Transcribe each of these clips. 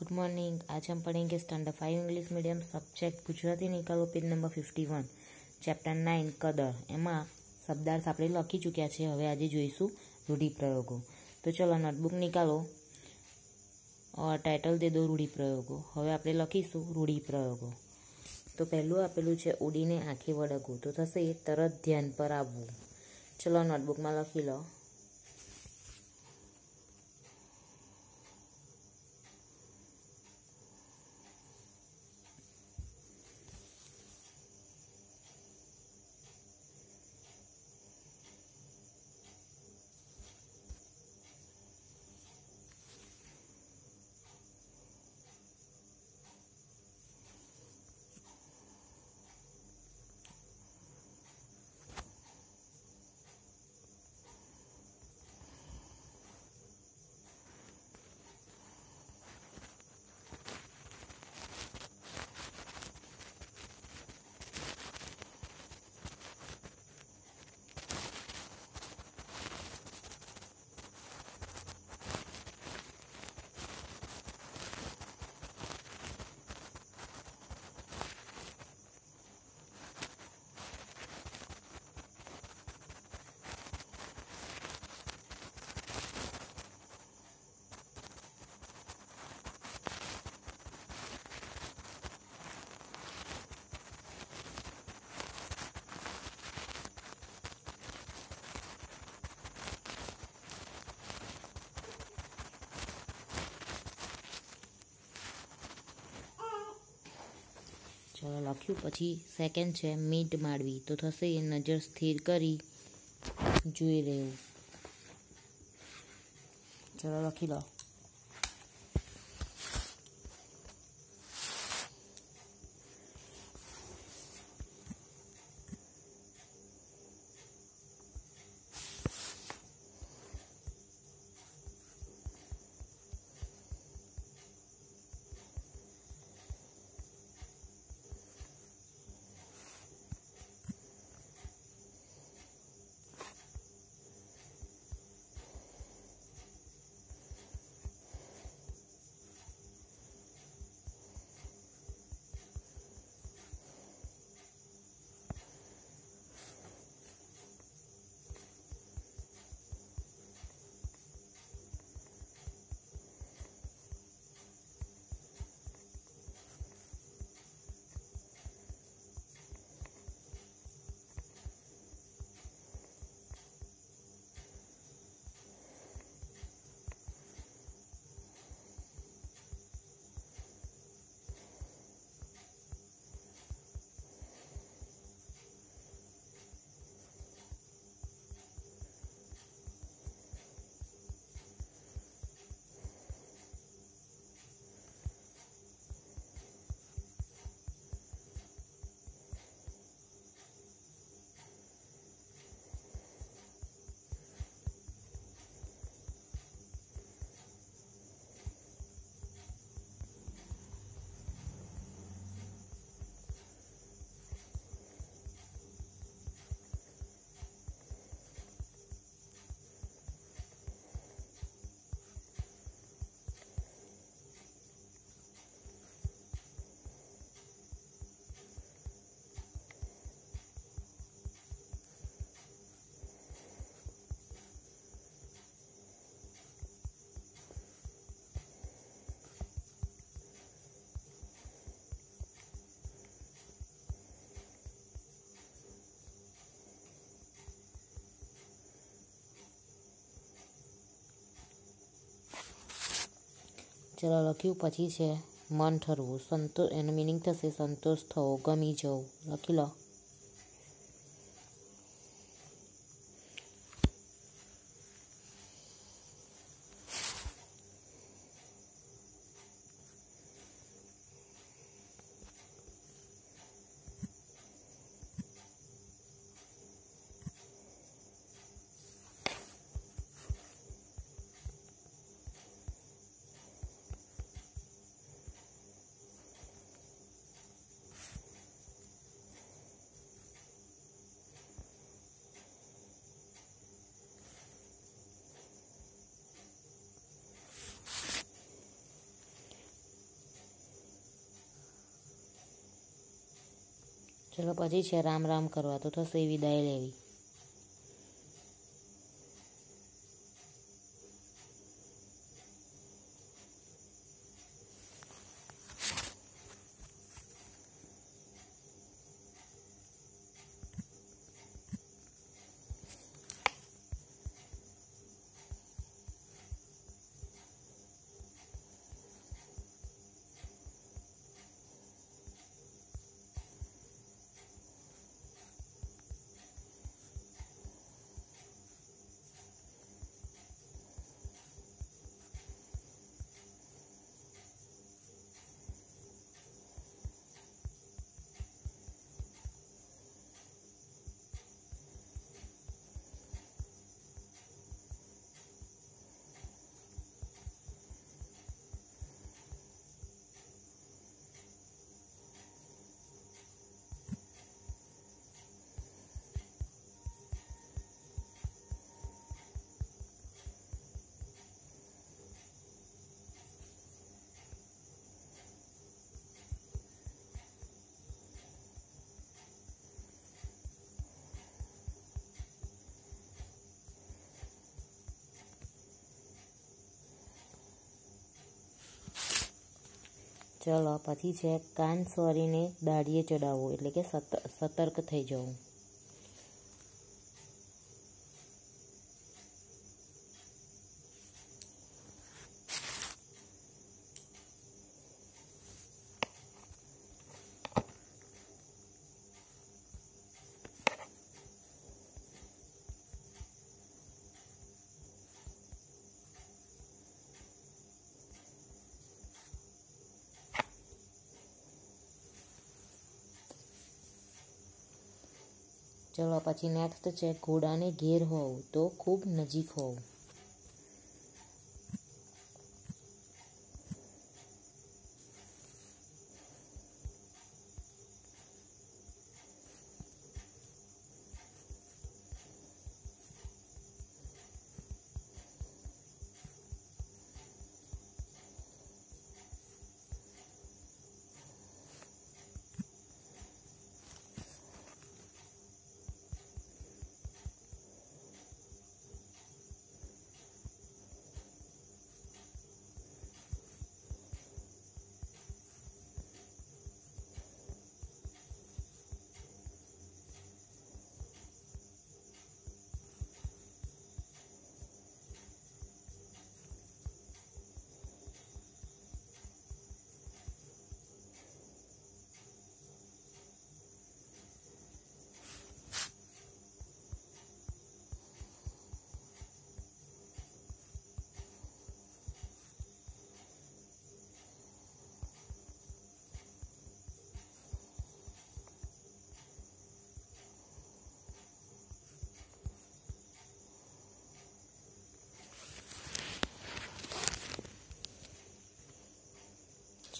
Good morning आज हम पढ़ेंगे standard five English medium subject Gujarati નિકાલો page number fifty one chapter nine કદર એમાં શબ્દાર્થ આપણે લખી ચૂક્યા છે હવે આજે જોઈશું રૂઢિપ્રયોગો તો ચલો નોટબુક નિકાલો और टाइटल दे दो રૂઢિપ્રયોગો હવે આપણે લખીશું રૂઢિપ્રયોગો તો પહેલું આપેલું છે ઉડીને આંખે વળગવું તો થશે તરત ધ્યાન પર આવવું ચલો નોટબુકમાં લખી લો લખ્યું પછી સેકન્ડ છે, મીટ માળવી તો થશે એ નજર સ્થિર કરી જોઈ રહ્યું ચલો લખી લો ચલો લખ્યું પછી છે, મન ઠરવું. સંતો એનો મિનિંગ થશે, સંતોષ થવો, ગમી જવું. લખી લો. ચલો પછી છે રામ રામ કરવા. તો થશે વિદાય લેવી. ચલો પછી છે કાન સોરીને દાઢીએ ચડાવવું એટલે કે સતર્ક થઈ જવું. ચલો પછી નેક્સ્ટ છે ઘોડાને ઘેર હોવું તો ખૂબ નજીક હોવું.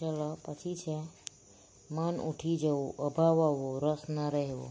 ચલો પછી છે. મન ઉઠી જવું અભાવ આવવો રસ ન રહેવો.